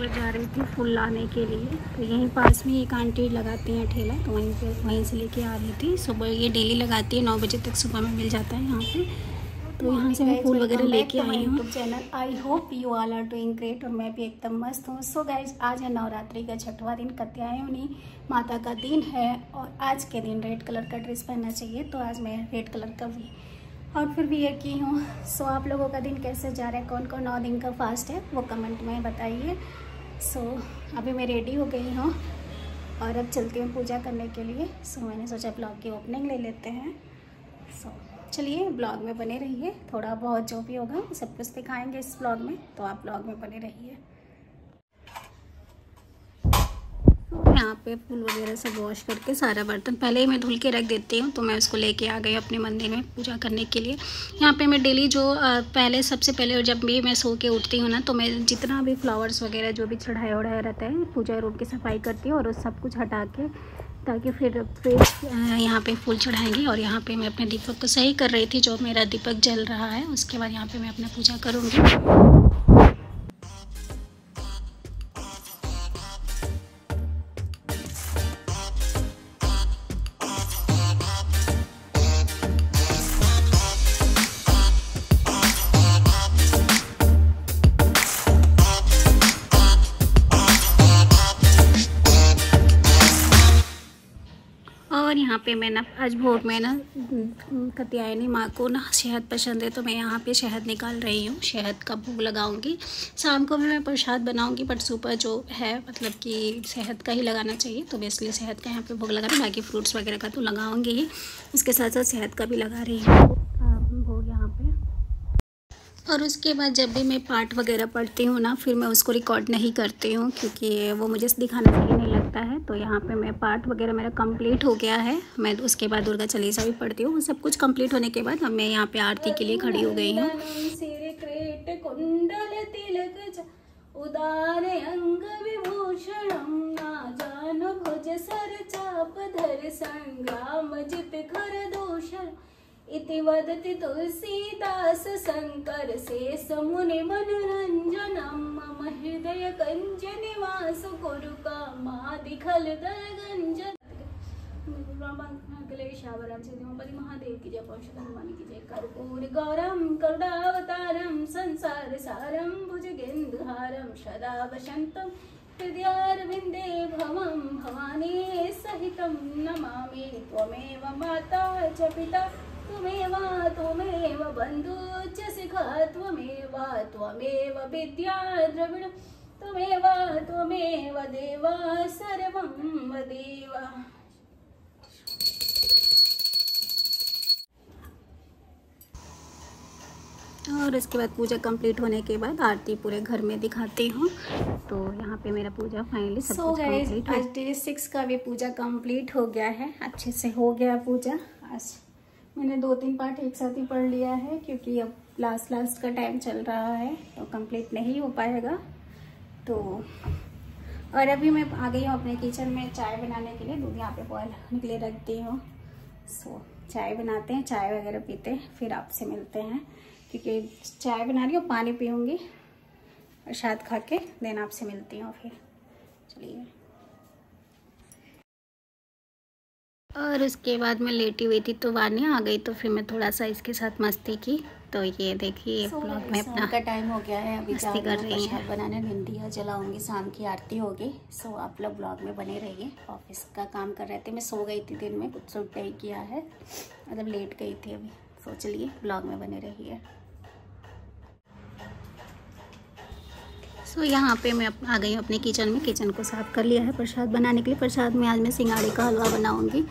ऊपर जा रही थी फूल लाने के लिए। तो यहीं पास में एक आंटी लगाती हैं ठेला तो वहीं पे वहीं से लेके आ रही थी। सुबह ये डेली लगाती है नौ बजे तक सुबह में मिल जाता है यहाँ पे। तो यहाँ से मैं फूल वगैरह लेके आई हूँ। Channel I hope you all are doing great और मैं भी एकदम मस्त हूँ। सो गाइज़ आज है नवरात्रि का छठवा दिन कत्यायनी माता का दिन है और आज के दिन रेड कलर का ड्रेस पहनना चाहिए तो आज मैं रेड कलर का भी और फिर भी ये की हूँ। सो आप लोगों का दिन कैसे जा रहा है? कौन कौन नौ दिन का फास्ट है? वो कमेंट में बताइए। सो so, अभी मैं रेडी हो गई हूँ और अब चलती हूँ पूजा करने के लिए। सो so, मैंने सोचा ब्लॉग की ओपनिंग ले लेते हैं। सो so, चलिए ब्लॉग में बने रहिए। थोड़ा बहुत जो भी होगा सब कुछ दिखाएँगे इस ब्लॉग में। तो आप ब्लॉग में बने रहिए। यहाँ पे फूल वगैरह सब वॉश करके सारा बर्तन, पहले ही मैं धुल के रख देती हूँ तो मैं उसको लेके आ गई अपने मंदिर में पूजा करने के लिए। यहाँ पे मैं डेली जो पहले, सबसे पहले जब भी मैं सो के उठती हूँ ना तो मैं जितना भी फ्लावर्स वगैरह जो भी चढ़ाया उढ़ाया रहता है, पूजा रूम की सफ़ाई करती हूँ और सब कुछ हटा के, ताकि फिर फ्रेश यहाँ पे फूल चढ़ाएँगे। और यहाँ पे मैं अपने दीपक को सही कर रही थी, जो मेरा दीपक जल रहा है, उसके बाद यहाँ पे मैं अपना पूजा करूँगी। यहाँ पे मैं ना, आज भोर में ना कतियानी माँ को ना शहद पसंद है तो मैं यहाँ पे शहद निकाल रही हूँ। शहद का भोग लगाऊँगी। शाम को भी मैं प्रसाद बनाऊँगी बट सुपर जो है मतलब कि शहद का ही लगाना चाहिए तो मैं इसलिए शहद का यहाँ पे भोग लगा रही बाकी फ्रूट्स वगैरह का तो लगाऊँगी ही। उसके साथ साथ शहद का भी लगा रही हूँ। और उसके बाद जब भी मैं पार्ट वगैरह पढ़ती हूँ ना, फिर मैं उसको रिकॉर्ड नहीं करती हूँ, क्योंकि वो मुझे दिखाना सही नहीं लगता है। तो यहाँ पे मैं पार्ट वगैरह मेरा कंप्लीट हो गया है। मैं उसके बाद दुर्गा चालीसा भी पढ़ती हूँ। सब कुछ कंप्लीट होने के बाद अब मैं यहाँ पे आरती के लिए खड़ी हो गई हूँ। प्रीति वदति तुलसीदास शङ्कर शेषमुनि मनोरंजन मम हृदय कञ्जनिवास कुरुकामादिखलदलगञ्जन रामाङ्कलेशावरं श्रीमपति महादेव की जय पौषधन हनुमान की जय। कर्पूर गौरम करुणावतारम संसार सारम भुजगेन्दुहारम सदा वसन्तं हृदयारविन्दे भवं भवानी सहितं नमामि। त्वमेव माता च पिता। शिखा विद्या द्रविण और इसके बाद पूजा कंप्लीट होने के बाद आरती पूरे घर में दिखाती हूँ। तो यहाँ पे मेरा पूजा फाइनली सब so guys, आज डे सिक्स का भी पूजा कंप्लीट हो गया है। अच्छे से हो गया पूजा। आज मैंने दो तीन पार्ट एक साथ ही पढ़ लिया है, क्योंकि अब लास्ट लास्ट का टाइम चल रहा है तो कंप्लीट नहीं हो पाएगा। तो और अभी मैं आ गई हूँ अपने किचन में चाय बनाने के लिए दूध यहाँ पे बॉयल होने के लिए रखती हूँ। सो चाय बनाते हैं, चाय वगैरह पीते हैं, फिर आपसे मिलते हैं, क्योंकि चाय बना रही हूँ, पानी पीऊँगी। और शायद खा के देन आपसे मिलती हूँ फिर। और उसके बाद मैं लेटी हुई थी तो वानिया आ गई तो फिर मैं थोड़ा सा इसके साथ मस्ती की। तो ये देखिए ब्लॉग में अपना का टाइम हो गया है अभी मस्ती कर रही है। बनाने भिंडिया जलाऊँगी शाम की आरती होगी। सो आप लोग ब्लॉग में बने रहिए। ऑफ़िस का काम कर रहे थे मैं सो गई थी दिन में कुछ सुट नहीं किया है। मतलब लेट गई थी अभी। सोच लिए ब्लॉग में बने रहिए। सो so, यहाँ पे मैं आ गई हूँ अपने किचन में। किचन को साफ़ कर लिया है प्रसाद बनाने के लिए। प्रसाद में आज मैं सिंगाड़े का हलवा बनाऊँगी।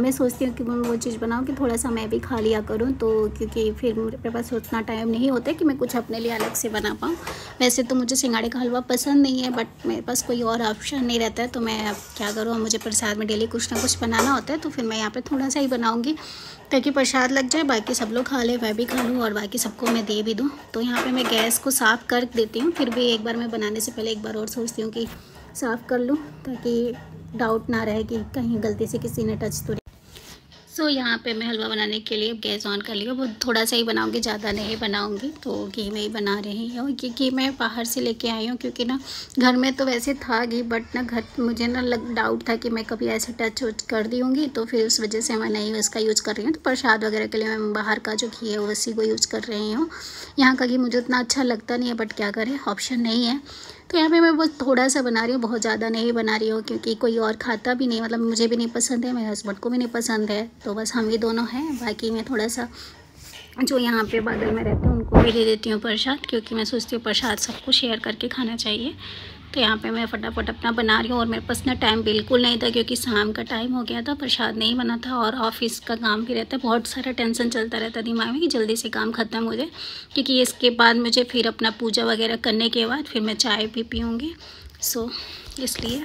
मैं सोचती हूँ कि मैं वो चीज़ बनाऊँ कि थोड़ा सा मैं भी खा लिया करूँ। तो क्योंकि फिर मेरे पास उतना टाइम नहीं होता कि मैं कुछ अपने लिए अलग से बना पाऊँ। वैसे तो मुझे सिंगाड़े का हलवा पसंद नहीं है बट मेरे पास कोई और ऑप्शन नहीं रहता है। तो मैं अब क्या करूँ? मुझे प्रसाद में डेली कुछ ना कुछ बनाना होता है। तो फिर मैं यहाँ पर थोड़ा सा ही बनाऊँगी ताकि प्रसाद लग जाए। बाकी सब लोग खा ले मैं भी खा लूँ और बाकी सबको मैं दे भी दूँ। तो यहाँ पर मैं गैस को साफ़ कर देती हूँ। फिर भी एक बार मैं बनाने से पहले एक बार और सोचती हूँ कि साफ़ कर लूँ ताकि डाउट ना रहे कि कहीं गलती से किसी ने टच तो सो so, यहाँ पे मैं हलवा बनाने के लिए गैस ऑन कर लिया वो थोड़ा सा ही बनाऊँगी ज़्यादा नहीं बनाऊँगी। तो घी में ही बना रही हूँ। ये घी मैं बाहर से लेके आई हूँ क्योंकि ना घर में तो वैसे था घी बट ना घर मुझे ना लग डाउट था कि मैं कभी ऐसे टच उच कर दी तो फिर उस वजह से मैं नहीं उसका यूज़ कर रही हूँ। तो प्रसाद वगैरह के लिए मैं बाहर का जो घी है उसी को यूज़ कर रही हूँ। यहाँ का घी मुझे उतना अच्छा लगता नहीं है बट क्या करें? ऑप्शन नहीं है। तो यहाँ पे मैं बस थोड़ा सा बना रही हूँ, बहुत ज़्यादा नहीं बना रही हूँ, क्योंकि कोई और खाता भी नहीं मतलब मुझे भी नहीं पसंद है, मेरे हस्बैंड को भी नहीं पसंद है तो बस हम ही दोनों हैं, बाकी मैं थोड़ा सा जो यहाँ पे बादल में रहते हैं, उनको भी दे देती हूँ प्रसाद, क्योंकि मैं सोचती हूँ प्रसाद सबको शेयर करके खाना चाहिए। तो यहाँ पे मैं फटाफट अपना बना रही हूँ और मेरे पास ना टाइम बिल्कुल नहीं था क्योंकि शाम का टाइम हो गया था, प्रसाद नहीं बना था और ऑफ़िस का काम भी रहता है। बहुत सारा टेंशन चलता रहता दिमाग में कि जल्दी से काम ख़त्म हो जाए। क्योंकि इसके बाद मुझे फिर अपना पूजा वगैरह करने के बाद फिर मैं चाय भी पीऊँगी। सो इसलिए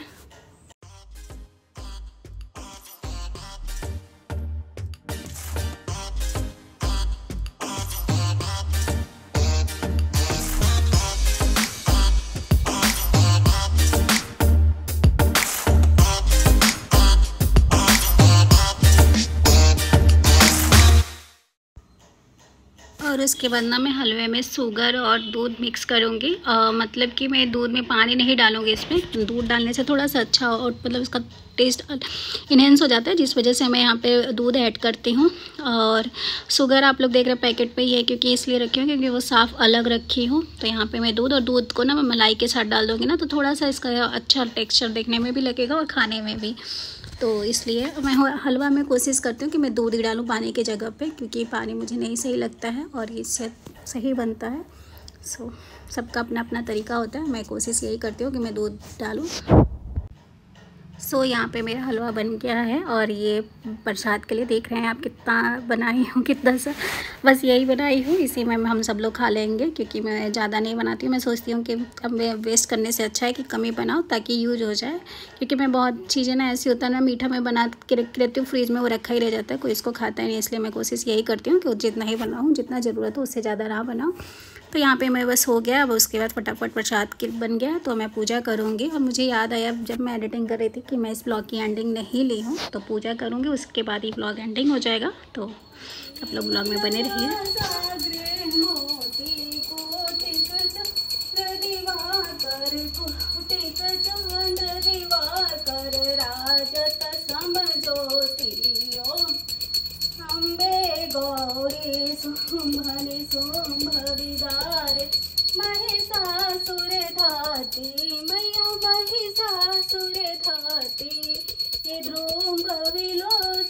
और उसके बाद ना मैं हलवे में शुगर और दूध मिक्स करूँगी। मतलब कि मैं दूध में पानी नहीं डालूँगी इसमें। दूध डालने से थोड़ा सा अच्छा और मतलब उसका टेस्ट इन्हेंस हो जाता है, जिस वजह से मैं यहाँ पे दूध ऐड करती हूँ। और शुगर आप लोग देख रहे हैं पैकेट पे ही है, क्योंकि इसलिए रखी हूँ, क्योंकि वो साफ़ अलग रखी हूँ। तो यहाँ पे मैं दूध और दूध को ना मैं मलाई के साथ डाल दूँगी ना तो थोड़ा सा इसका अच्छा टेक्स्चर देखने में भी लगेगा और खाने में भी। तो इसलिए मैं हलवा में कोशिश करती हूँ कि मैं दूध ही डालूँ पानी की जगह पे, क्योंकि पानी मुझे नहीं सही लगता है और ये सेहत सही बनता है। सो सबका अपना अपना तरीका होता है। मैं कोशिश यही करती हूँ कि मैं दूध डालूँ। सो so, यहाँ पे मेरा हलवा बन गया है और ये प्रसाद के लिए देख रहे हैं आप कितना बनाई हूँ कितना सा। बस यही बनाई हूँ इसी में हम सब लोग खा लेंगे क्योंकि मैं ज़्यादा नहीं बनाती हूँ। मैं सोचती हूँ कि अब मैं वेस्ट करने से अच्छा है कि कमी बनाओ ताकि यूज़ हो जाए। क्योंकि मैं बहुत चीज़ें ना ऐसी होता है ना मीठा में बना के रख रहती हूँ फ्रीज में वो रखा ही रह जाता है कोई इसको खाता है नहीं इसलिए मैं कोशिश यही करती हूँ कि जितना ही बनाऊँ जितना ज़रूरत हो उससे ज़्यादा ना बनाऊँ। तो यहाँ पे मैं बस हो गया। अब उसके बाद फटाफट प्रसाद के बन गया तो मैं पूजा करूँगी। और मुझे याद आया जब मैं एडिटिंग कर रही थी कि मैं इस ब्लॉग की एंडिंग नहीं ली हूँ तो पूजा करूँगी। उसके बाद ही ब्लॉग एंडिंग हो जाएगा। तो आप लोग ब्लॉग में बने रहिए। गौरी सुंभनि सुंभविदारे महिषासुर धाती मैया महिषासुर धाती ये ध्रुव विलोचन